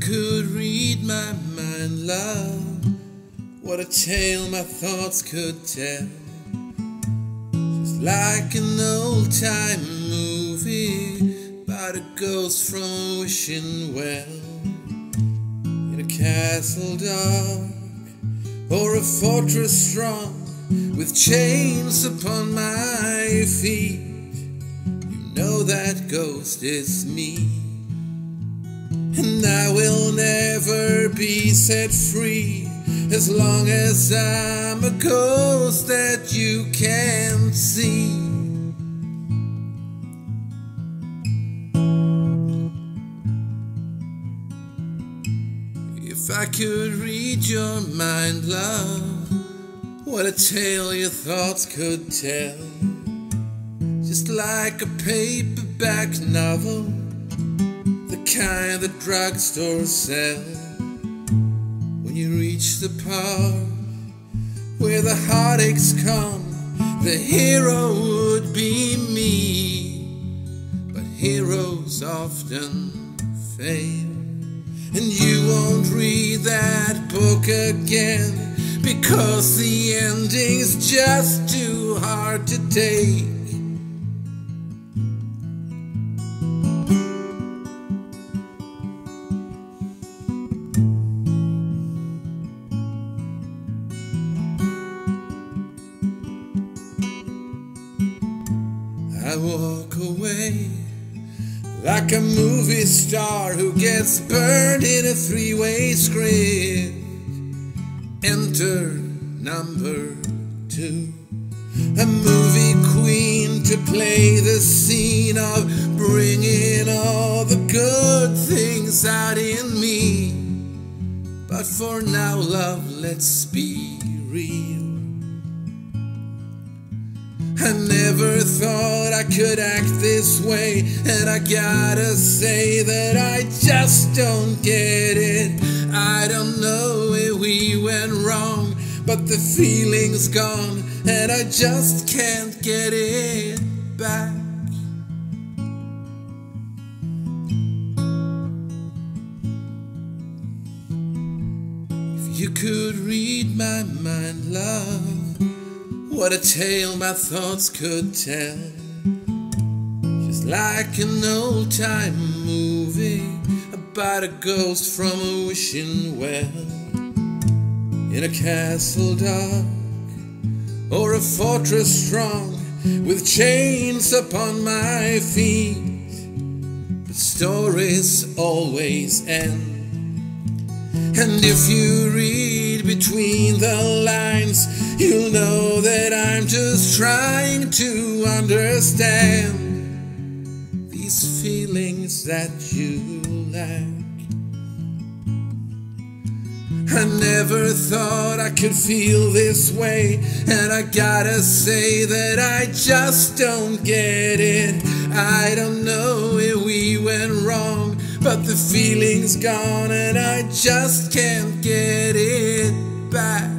could read my mind, love, what a tale my thoughts could tell. Just like an old time movie about a ghost from wishing well in a castle dark or a fortress strong with chains upon my feet. You know that ghost is me. And I will never be set free as long as I'm a ghost that you can't see. If I could read your mind, love, what a tale your thoughts could tell. Just like a paperback novel kind the drugstores sell. When you reach the part where the heartaches come, the hero would be me. But heroes often fail, and you won't read that book again because the ending's just too hard to take. I walk away like a movie star who gets burned in a three way script. Enter number two. A movie queen to play the scene of bringing all the good things out in me. But for now, love, let's be real. I never thought I could act this way, and I gotta say that I just don't get it. I don't know where we went wrong, but the feeling's gone, and I just can't get it back. If you could read my mind, love. What a tale my thoughts could tell. Just like an old time movie about a ghost from a wishing well. In a castle dark or a fortress strong with chains upon my feet. But stories always end. And if you read between the lines, You'll know that I'm just trying to understand these feelings that you lack. I never thought I could feel this way, and I gotta say that I just don't get it. I don't know where we went wrong, but the feeling's gone, and I just can't get it back.